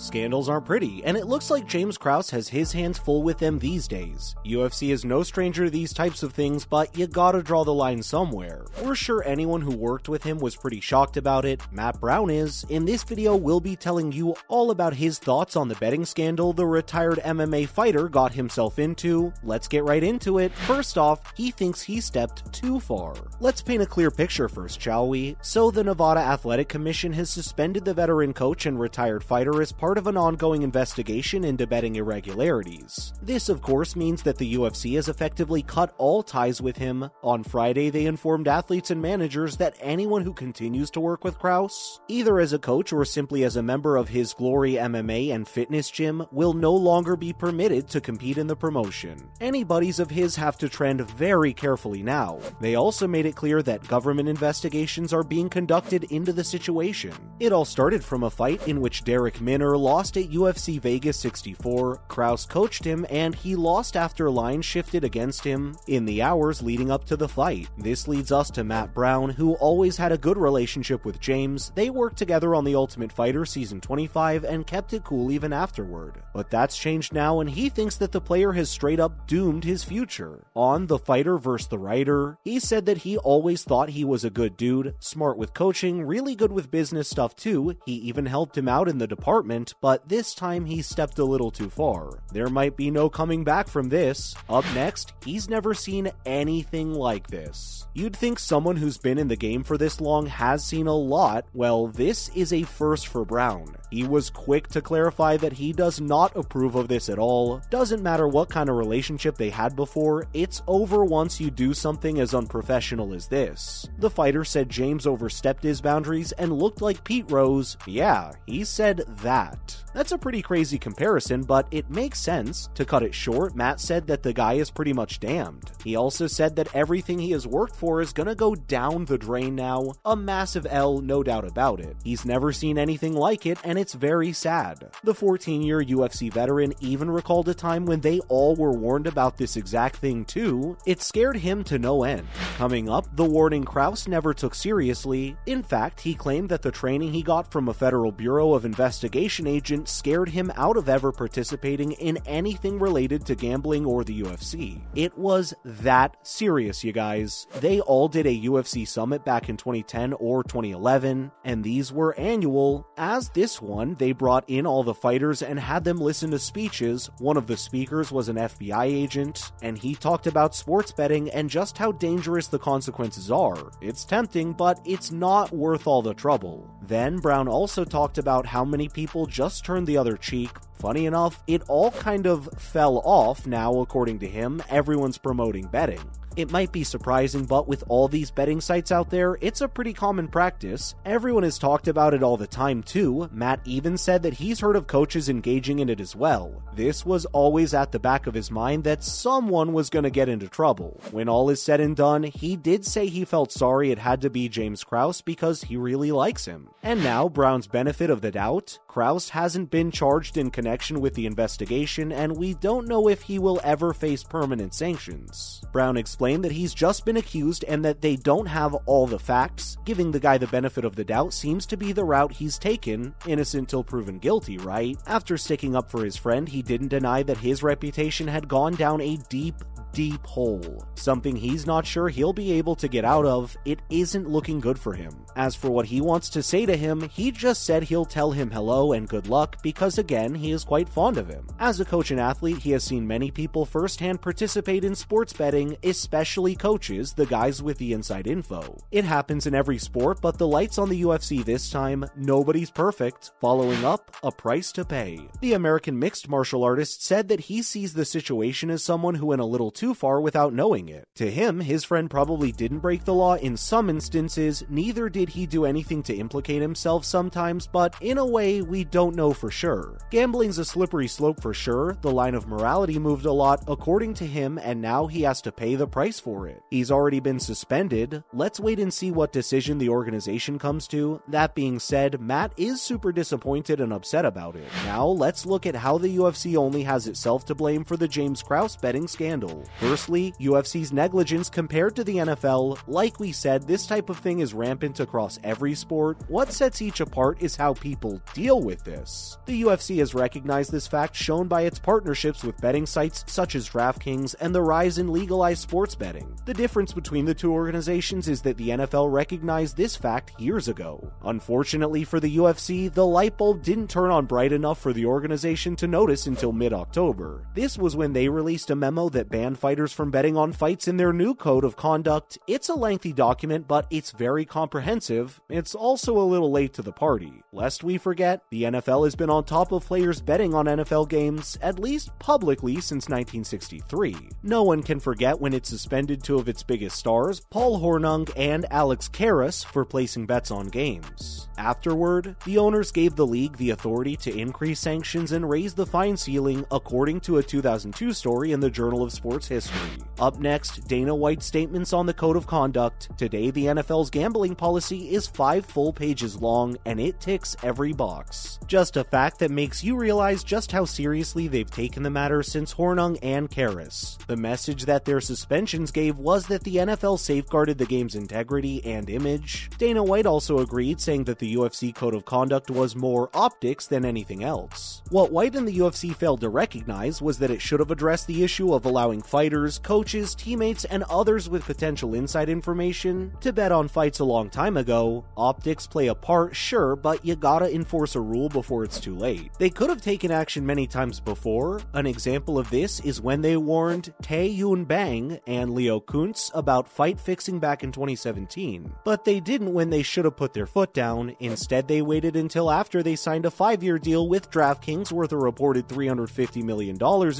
Scandals aren't pretty, and it looks like James Krause has his hands full with them these days. UFC is no stranger to these types of things, but you gotta draw the line somewhere. We're sure anyone who worked with him was pretty shocked about it. Matt Brown is. In this video, we'll be telling you all about his thoughts on the betting scandal the retired MMA fighter got himself into. Let's get right into it. First off, he thinks he stepped too far. Let's paint a clear picture first, shall we? So, the Nevada Athletic Commission has suspended the veteran coach and retired fighter as part of an ongoing investigation into betting irregularities. This, of course, means that the UFC has effectively cut all ties with him. On Friday, they informed athletes and managers that anyone who continues to work with Krause, either as a coach or simply as a member of his Glory MMA and fitness gym, will no longer be permitted to compete in the promotion. Any buddies of his have to trend very carefully now. They also made it clear that government investigations are being conducted into the situation. It all started from a fight in which Darrick Minner lost at UFC Vegas 64. Krause coached him, and he lost after lines shifted against him in the hours leading up to the fight. This leads us to Matt Brown, who always had a good relationship with James. They worked together on The Ultimate Fighter season 25 and kept it cool even afterward. But that's changed now, and he thinks that the player has straight up doomed his future. On The Fighter vs. the Writer, he said that he always thought he was a good dude, smart with coaching, really good with business stuff too. He even helped him out in the department, but this time he stepped a little too far. There might be no coming back from this. Up next, he's never seen anything like this. You'd think someone who's been in the game for this long has seen a lot. Well, this is a first for Brown. He was quick to clarify that he does not approve of this at all. Doesn't matter what kind of relationship they had before, it's over once you do something as unprofessional as this. The fighter said James overstepped his boundaries and looked like Pete Rose. Yeah, he said that. That's a pretty crazy comparison, but it makes sense. To cut it short, Matt said that the guy is pretty much damned. He also said that everything he has worked for is gonna go down the drain now. A massive L, no doubt about it. He's never seen anything like it, and it's very sad. The 14 year UFC veteran even recalled a time when they all were warned about this exact thing too. It scared him to no end. Coming up, the warning Krause never took seriously. In fact, he claimed that the training he got from a Federal Bureau of Investigation agent scared him out of ever participating in anything related to gambling or the UFC. It was that serious, you guys. They all did a UFC summit back in 2010 or 2011, and these were annual. As this one, they brought in all the fighters and had them listen to speeches. One of the speakers was an FBI agent, and he talked about sports betting and just how dangerous the consequences are. It's tempting, but it's not worth all the trouble. Then Brown also talked about how many people just turned the other cheek. Funny enough, it all kind of fell off now, according to him. Everyone's promoting betting. It might be surprising, but with all these betting sites out there, it's a pretty common practice. Everyone has talked about it all the time, too. Matt even said that he's heard of coaches engaging in it as well. This was always at the back of his mind that someone was going to get into trouble. When all is said and done, he did say he felt sorry it had to be James Krause because he really likes him. And now, Brown's benefit of the doubt, Krause hasn't been charged in connection with the investigation, and we don't know if he will ever face permanent sanctions. Brown explained that he's just been accused and that they don't have all the facts. Giving the guy the benefit of the doubt seems to be the route he's taken, innocent till proven guilty, right? After sticking up for his friend, he didn't deny that his reputation had gone down a deep, deep hole. Something he's not sure he'll be able to get out of. It isn't looking good for him. As for what he wants to say to him, he just said he'll tell him hello and good luck because, again, he is quite fond of him. As a coach and athlete, he has seen many people firsthand participate in sports betting, especially coaches, the guys with the inside info. It happens in every sport, but the lights on the UFC this time, nobody's perfect. Following up, a price to pay. The American mixed martial artist said that he sees the situation as someone who went a little too far without knowing it. To him, his friend probably didn't break the law in some instances, neither did he do anything to implicate himself sometimes, but in a way, we don't know for sure. Gambling's a slippery slope for sure, the line of morality moved a lot according to him, and now he has to pay the price for it. He's already been suspended. Let's wait and see what decision the organization comes to. That being said, Matt is super disappointed and upset about it. Now, let's look at how the UFC only has itself to blame for the James Krause betting scandal. Firstly, UFC's negligence compared to the NFL. Like we said, this type of thing is rampant across every sport. What sets each apart is how people deal with this. The UFC has recognized this fact shown by its partnerships with betting sites such as DraftKings and the rise in legalized sports betting. The difference between the two organizations is that the NFL recognized this fact years ago. Unfortunately for the UFC, the light bulb didn't turn on bright enough for the organization to notice until mid October. This was when they released a memo that banned fighters from betting on fights in their new code of conduct. It's a lengthy document, but it's very comprehensive. It's also a little late to the party. Lest we forget, the NFL has been on top of players betting on NFL games, at least publicly, since 1963. No one can forget when it suspended two of its biggest stars, Paul Hornung and Alex Karras, for placing bets on games. Afterward, the owners gave the league the authority to increase sanctions and raise the fine ceiling, according to a 2002 story in the Journal of Sports History. Up next, Dana White's statements on the Code of Conduct. Today, the NFL's gambling policy is five full pages long, and it ticks every box. Just a fact that makes you realize just how seriously they've taken the matter since Hornung and Karras. The message that their suspensions gave was that the NFL safeguarded the game's integrity and image. Dana White also agreed, saying that the UFC Code of Conduct was more optics than anything else. What White and the UFC failed to recognize was that it should have addressed the issue of allowing fighters, coaches, teammates, and others with potential inside information to bet on fights a long time ago. Optics play a part, sure, but you gotta enforce a rule before it's too late. They could have taken action many times before. An example of this is when they warned Tae Hyun Bang and Leo Kuntz about fight fixing back in 2017. But they didn't when they should have put their foot down. Instead, they waited until after they signed a five year deal with DraftKings worth a reported $350 million in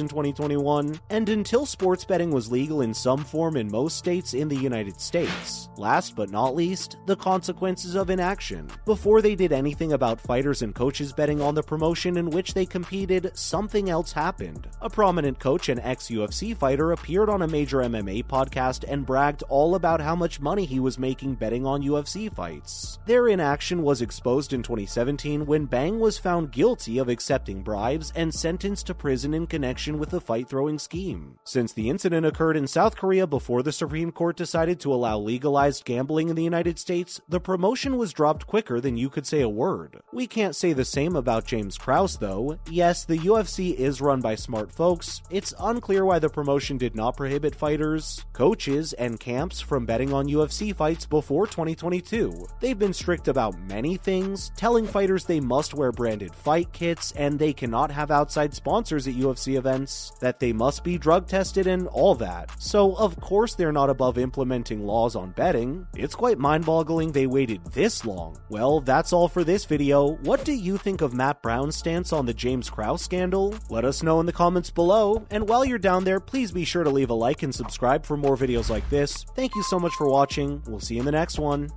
2021, and until sports betting was legal in some form in most states in the United States. Last but not least, the consequences of inaction. Before they did anything about fighters and coaches betting on the promotion in which they competed, something else happened. A prominent coach and ex UFC fighter appeared on a major MMA podcast and bragged all about how much money he was making betting on UFC fights. Their inaction was exposed in 2017 when Bang was found guilty of accepting bribes and sentenced to prison in connection with the fight throwing scheme. Since the incident occurred in South Korea before the Supreme Court decided to allow legalized gambling in the United States, the promotion was dropped quicker than you could say a word. We can't say the same about James Krause, though. Yes, the UFC is run by smart folks. It's unclear why the promotion did not prohibit fighters, coaches, and camps from betting on UFC fights before 2022. They've been strict about many things, telling fighters they must wear branded fight kits and they cannot have outside sponsors at UFC events, that they must be drug tested, and all that. So, of course, they're not above implementing laws on betting. It's quite mind boggling they waited this long. Well, that's all for this video. What do you think of Matt Brown's stance on the James Krause scandal? Let us know in the comments below, and while you're down there, please be sure to leave a like and subscribe for more videos like this. Thank you so much for watching. We'll see you in the next one.